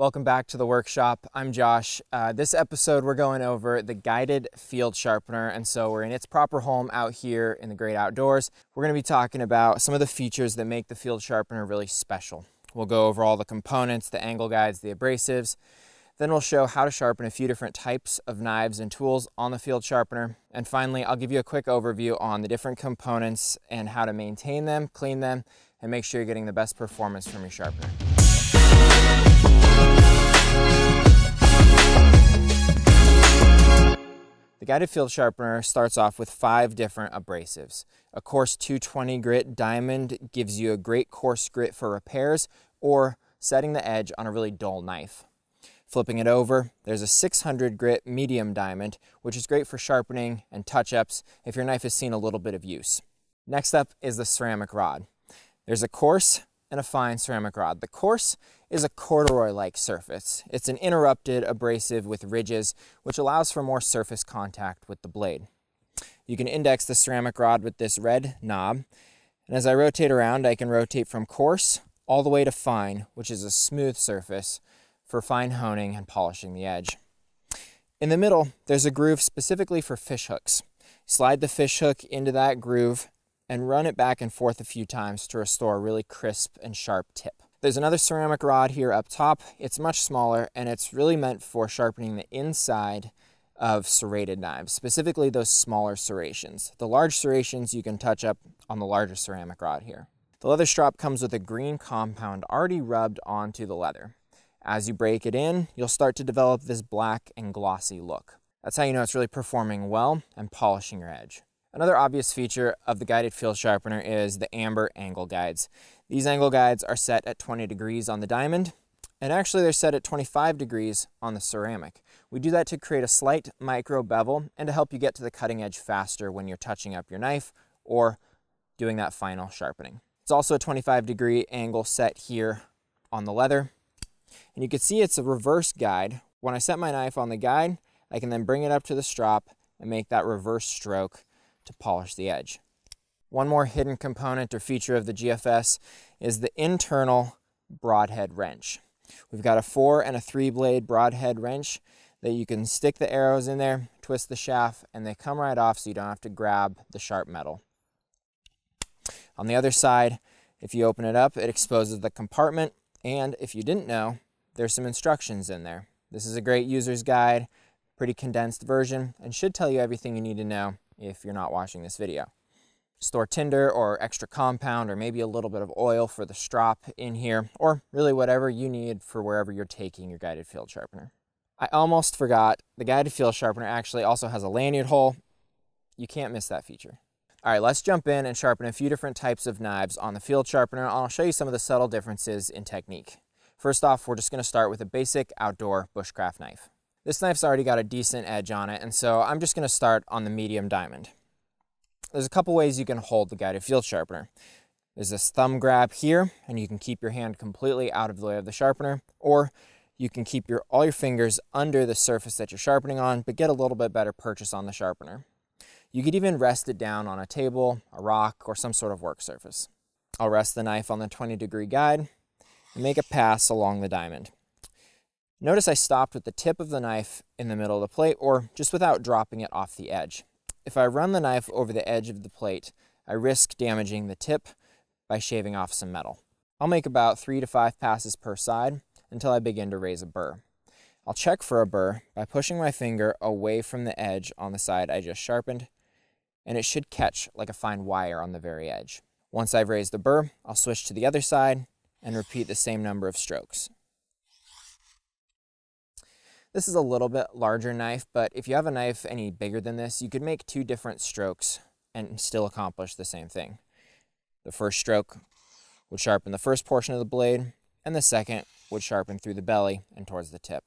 Welcome back to the workshop. I'm Josh. Uh, this episode we're going over the guided field sharpener and so we're in its proper home out here in the great outdoors. We're going to be talking about some of the features that make the field sharpener really special. We'll go over all the components, the angle guides, the abrasives. Then we'll show how to sharpen a few different types of knives and tools on the field sharpener. And finally, I'll give you a quick overview on the different components and how to maintain them, clean them, and make sure you're getting the best performance from your sharpener. The guided field sharpener starts off with five different abrasives. A coarse 220 grit diamond gives you a great coarse grit for repairs or setting the edge on a really dull knife. Flipping it over, there's a 600 grit medium diamond, which is great for sharpening and touch-ups if your knife has seen a little bit of use. Next up is the ceramic rod. There's a coarse and a fine ceramic rod. The coarse is a corduroy-like surface. It's an interrupted abrasive with ridges, which allows for more surface contact with the blade. You can index the ceramic rod with this red knob, and as I rotate around, I can rotate from coarse all the way to fine, which is a smooth surface for fine honing and polishing the edge. In the middle, there's a groove specifically for fish hooks. Slide the fish hook into that groove and run it back and forth a few times to restore a really crisp and sharp tip. There's another ceramic rod here up top. It's much smaller and it's really meant for sharpening the inside of serrated knives, specifically those smaller serrations. The large serrations you can touch up on the larger ceramic rod here. The leather strop comes with a green compound already rubbed onto the leather. As you break it in, you'll start to develop this black and glossy look. That's how you know it's really performing well and polishing your edge. Another obvious feature of the guided field sharpener is the amber angle guides. These angle guides are set at 20 degrees on the diamond, and actually they're set at 25 degrees on the ceramic. We do that to create a slight micro bevel and to help you get to the cutting edge faster when you're touching up your knife or doing that final sharpening. It's also a 25 degree angle set here on the leather. And you can see it's a reverse guide. When I set my knife on the guide, I can then bring it up to the strop and make that reverse stroke to polish the edge. One more hidden component or feature of the GFS is the internal broadhead wrench. We've got a four and a three blade broadhead wrench that you can stick the arrows in there, twist the shaft, and they come right off so you don't have to grab the sharp metal. On the other side, if you open it up, it exposes the compartment, and if you didn't know, there's some instructions in there. This is a great user's guide, pretty condensed version, and should tell you everything you need to know if you're not watching this video. Store tinder or extra compound or maybe a little bit of oil for the strop in here, or really whatever you need for wherever you're taking your guided field sharpener. I almost forgot, the guided field sharpener actually also has a lanyard hole. You can't miss that feature. All right, let's jump in and sharpen a few different types of knives on the field sharpener. I'll show you some of the subtle differences in technique. First off, we're just gonna start with a basic outdoor bushcraft knife. This knife's already got a decent edge on it, and so I'm just gonna start on the medium diamond. There's a couple ways you can hold the guided field sharpener. There's this thumb grab here, and you can keep your hand completely out of the way of the sharpener, or you can keep your all your fingers under the surface that you're sharpening on, but get a little bit better purchase on the sharpener. You could even rest it down on a table, a rock, or some sort of work surface. I'll rest the knife on the 20 degree guide and make a pass along the diamond. Notice I stopped with the tip of the knife in the middle of the plate or just without dropping it off the edge. If I run the knife over the edge of the plate, I risk damaging the tip by shaving off some metal. I'll make about three to five passes per side until I begin to raise a burr. I'll check for a burr by pushing my finger away from the edge on the side I just sharpened, and it should catch like a fine wire on the very edge. Once I've raised the burr, I'll switch to the other side and repeat the same number of strokes. This is a little bit larger knife, but if you have a knife any bigger than this, you could make two different strokes and still accomplish the same thing. The first stroke would sharpen the first portion of the blade, and the second would sharpen through the belly and towards the tip.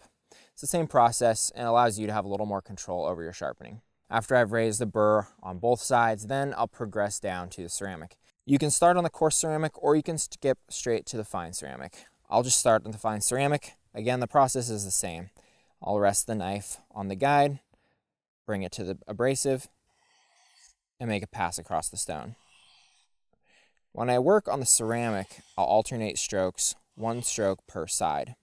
It's the same process and allows you to have a little more control over your sharpening. After I've raised the burr on both sides, then I'll progress down to the ceramic. You can start on the coarse ceramic or you can skip straight to the fine ceramic. I'll just start on the fine ceramic. Again, the process is the same. I'll rest the knife on the guide, bring it to the abrasive, and make a pass across the stone. When I work on the ceramic, I'll alternate strokes, one stroke per side.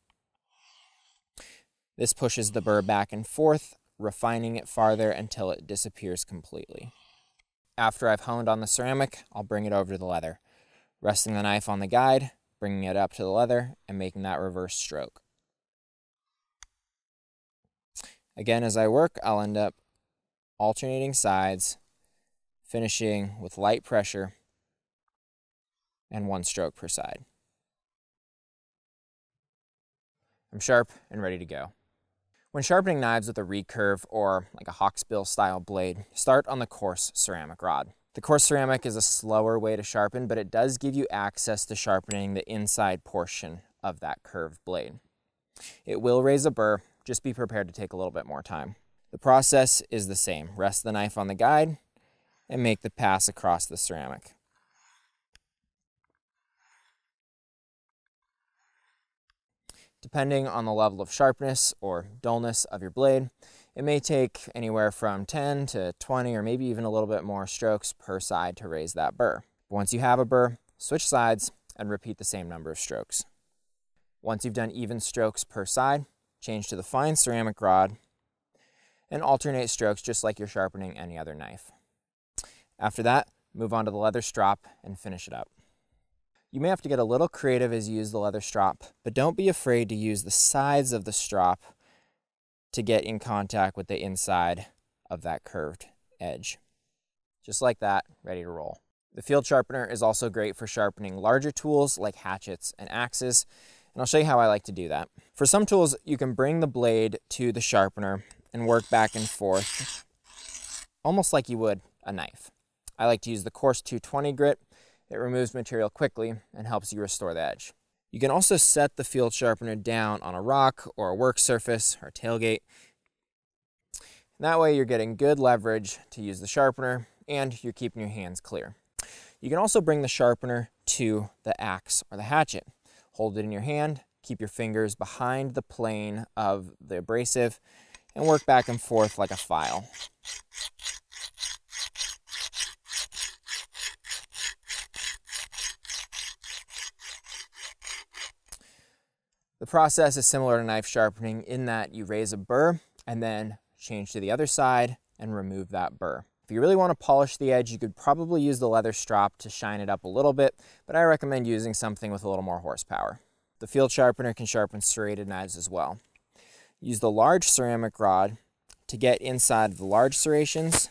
This pushes the burr back and forth, refining it farther until it disappears completely. After I've honed on the ceramic, I'll bring it over to the leather, resting the knife on the guide, bringing it up to the leather, and making that reverse stroke. Again, as I work, I'll end up alternating sides, finishing with light pressure and one stroke per side. I'm sharp and ready to go. When sharpening knives with a recurve or like a hawksbill style blade, start on the coarse ceramic rod. The coarse ceramic is a slower way to sharpen, but it does give you access to sharpening the inside portion of that curved blade. It will raise a burr, just be prepared to take a little bit more time. The process is the same. Rest the knife on the guide and make the pass across the ceramic. Depending on the level of sharpness or dullness of your blade, it may take anywhere from 10 to 20 or maybe even a little bit more strokes per side to raise that burr. Once you have a burr, switch sides and repeat the same number of strokes. Once you've done even strokes per side, change to the fine ceramic rod and alternate strokes just like you're sharpening any other knife. After that, move on to the leather strop and finish it up. You may have to get a little creative as you use the leather strop, but don't be afraid to use the sides of the strop to get in contact with the inside of that curved edge. Just like that, ready to roll. The field sharpener is also great for sharpening larger tools like hatchets and axes, and I'll show you how I like to do that. For some tools, you can bring the blade to the sharpener and work back and forth, almost like you would a knife. I like to use the coarse 220 grit it removes material quickly and helps you restore the edge. You can also set the field sharpener down on a rock or a work surface or tailgate. That way you're getting good leverage to use the sharpener and you're keeping your hands clear. You can also bring the sharpener to the axe or the hatchet. Hold it in your hand, keep your fingers behind the plane of the abrasive, and work back and forth like a file. The process is similar to knife sharpening in that you raise a burr and then change to the other side and remove that burr. If you really want to polish the edge, you could probably use the leather strop to shine it up a little bit, but I recommend using something with a little more horsepower. The field sharpener can sharpen serrated knives as well. Use the large ceramic rod to get inside the large serrations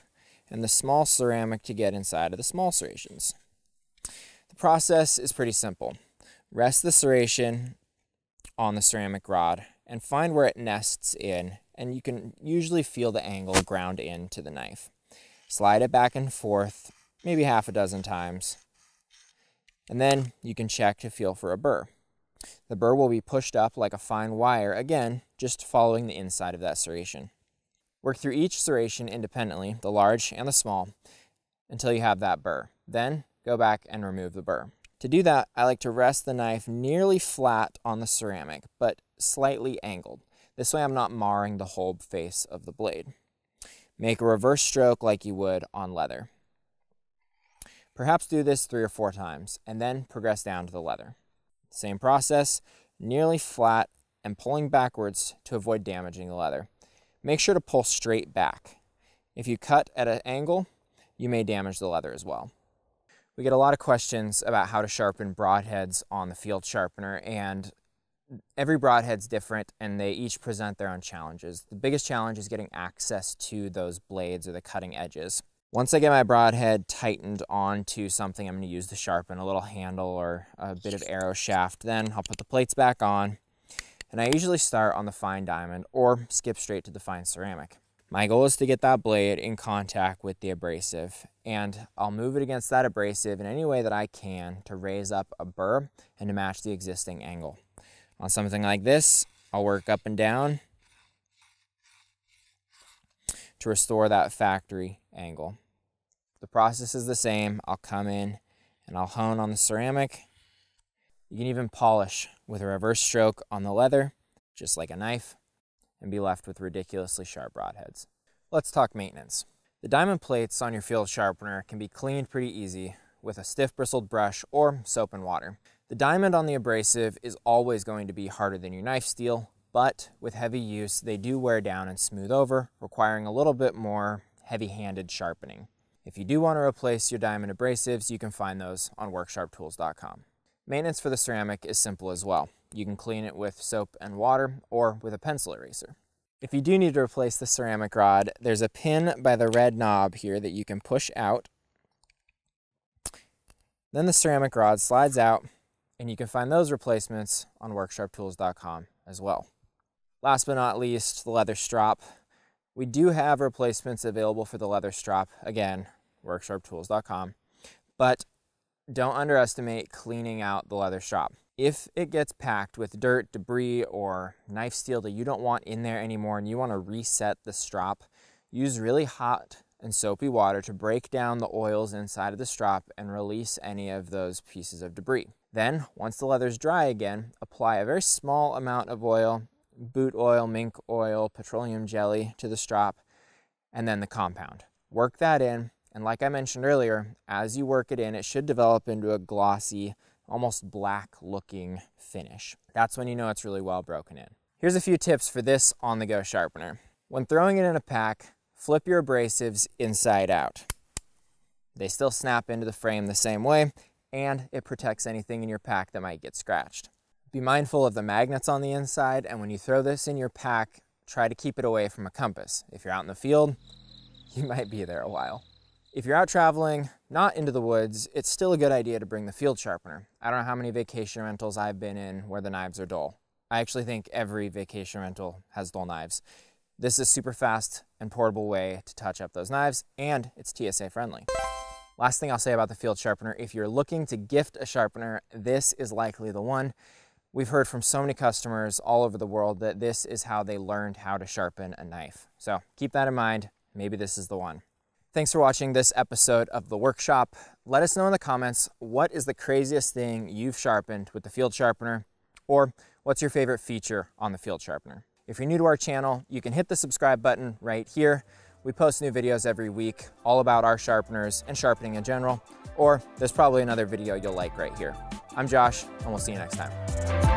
and the small ceramic to get inside of the small serrations. The process is pretty simple. Rest the serration on the ceramic rod and find where it nests in and you can usually feel the angle ground into the knife. Slide it back and forth maybe half a dozen times and then you can check to feel for a burr. The burr will be pushed up like a fine wire, again, just following the inside of that serration. Work through each serration independently, the large and the small, until you have that burr. Then go back and remove the burr. To do that, I like to rest the knife nearly flat on the ceramic, but slightly angled. This way I'm not marring the whole face of the blade. Make a reverse stroke like you would on leather. Perhaps do this three or four times, and then progress down to the leather. Same process, nearly flat and pulling backwards to avoid damaging the leather. Make sure to pull straight back. If you cut at an angle, you may damage the leather as well. We get a lot of questions about how to sharpen broadheads on the field sharpener and every broadhead's different and they each present their own challenges. The biggest challenge is getting access to those blades or the cutting edges. Once I get my broadhead tightened onto something I'm going to use to sharpen, a little handle or a bit of arrow shaft, then I'll put the plates back on. And I usually start on the fine diamond or skip straight to the fine ceramic. My goal is to get that blade in contact with the abrasive and I'll move it against that abrasive in any way that I can to raise up a burr and to match the existing angle. On something like this, I'll work up and down to restore that factory angle. The process is the same. I'll come in and I'll hone on the ceramic. You can even polish with a reverse stroke on the leather, just like a knife and be left with ridiculously sharp broadheads. Let's talk maintenance. The diamond plates on your field sharpener can be cleaned pretty easy with a stiff bristled brush or soap and water. The diamond on the abrasive is always going to be harder than your knife steel but with heavy use, they do wear down and smooth over, requiring a little bit more heavy-handed sharpening. If you do want to replace your diamond abrasives, you can find those on worksharptools.com. Maintenance for the ceramic is simple as well. You can clean it with soap and water or with a pencil eraser. If you do need to replace the ceramic rod, there's a pin by the red knob here that you can push out. Then the ceramic rod slides out and you can find those replacements on worksharptools.com as well. Last but not least, the leather strop. We do have replacements available for the leather strop. Again, worksharptools.com. But don't underestimate cleaning out the leather strop. If it gets packed with dirt, debris, or knife steel that you don't want in there anymore and you want to reset the strop, use really hot and soapy water to break down the oils inside of the strop and release any of those pieces of debris. Then, once the leather is dry again, apply a very small amount of oil, boot oil, mink oil, petroleum jelly to the strop, and then the compound. Work that in, and like I mentioned earlier, as you work it in, it should develop into a glossy, almost black looking finish. That's when you know it's really well broken in. Here's a few tips for this on-the-go sharpener. When throwing it in a pack, flip your abrasives inside out. They still snap into the frame the same way, and it protects anything in your pack that might get scratched. Be mindful of the magnets on the inside, and when you throw this in your pack, try to keep it away from a compass. If you're out in the field, you might be there a while. If you're out traveling, not into the woods, it's still a good idea to bring the field sharpener. I don't know how many vacation rentals I've been in where the knives are dull. I actually think every vacation rental has dull knives. This is a super fast and portable way to touch up those knives, and it's TSA friendly. Last thing I'll say about the field sharpener, if you're looking to gift a sharpener, this is likely the one. We've heard from so many customers all over the world that this is how they learned how to sharpen a knife. So keep that in mind. Maybe this is the one. Thanks for watching this episode of The Workshop. Let us know in the comments what is the craziest thing you've sharpened with the field sharpener, or what's your favorite feature on the field sharpener. If you're new to our channel, you can hit the subscribe button right here. We post new videos every week all about our sharpeners and sharpening in general, or there's probably another video you'll like right here. I'm Josh, and we'll see you next time.